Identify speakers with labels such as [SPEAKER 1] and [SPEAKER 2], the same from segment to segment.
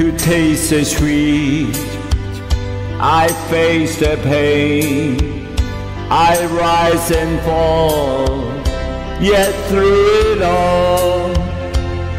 [SPEAKER 1] to taste the sweet. I face the pain. I rise and fall. Yet through it all,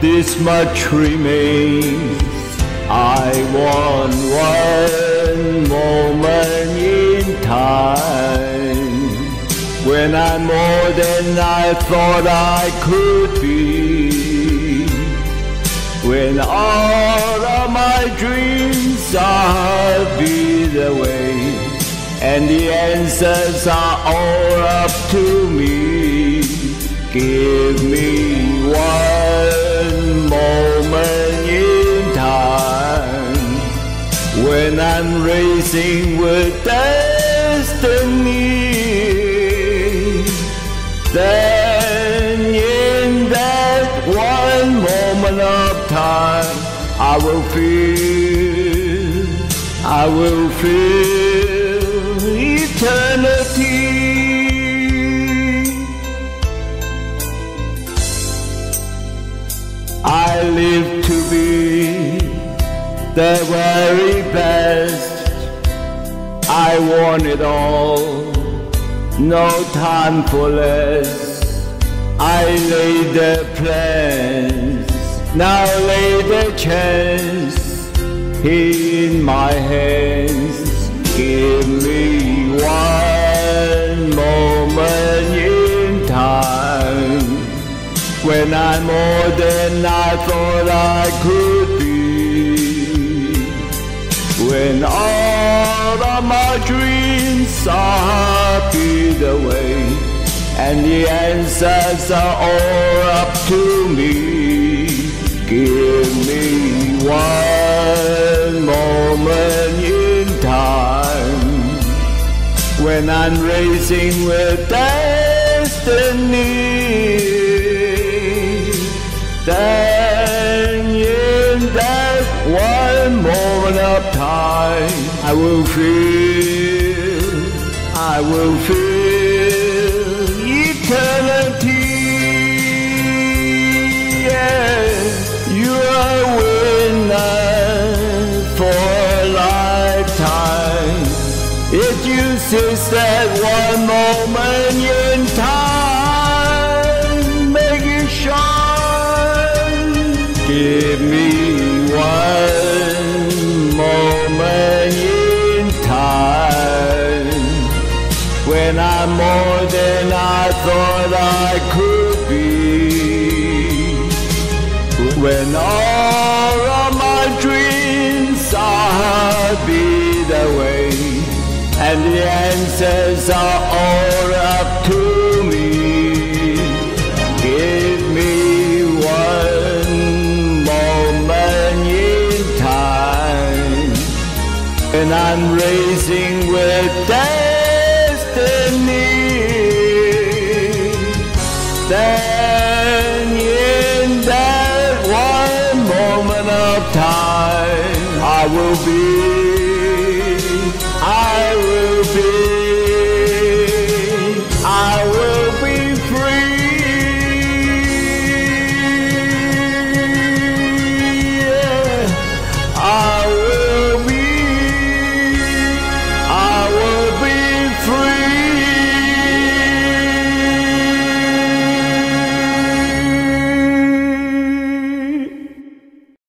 [SPEAKER 1] this much remains. I want one moment in time when I'm more than I thought I could. When all of my dreams are beat away and the answers are all up to me. Give me one moment in time when I'm racing with destiny. I will feel, I will feel eternity. I live to be the very best. I want it all, no time for less. I laid the plans, now lay the chance in my hands. Give me one moment in time when I'm more than I thought I could be. When all of my dreams are beat away and the answers are all up to me. One moment in time when I'm racing with destiny. Then in that one moment of time, I will feel, I will feel that one moment in time, make it shine. Give me one moment in time when I'm more than I thought I could be. When all of my dreams are beat away and the answers are all up to me. Give me one moment in time and I'm racing with destiny. Then in that one moment of time, I will be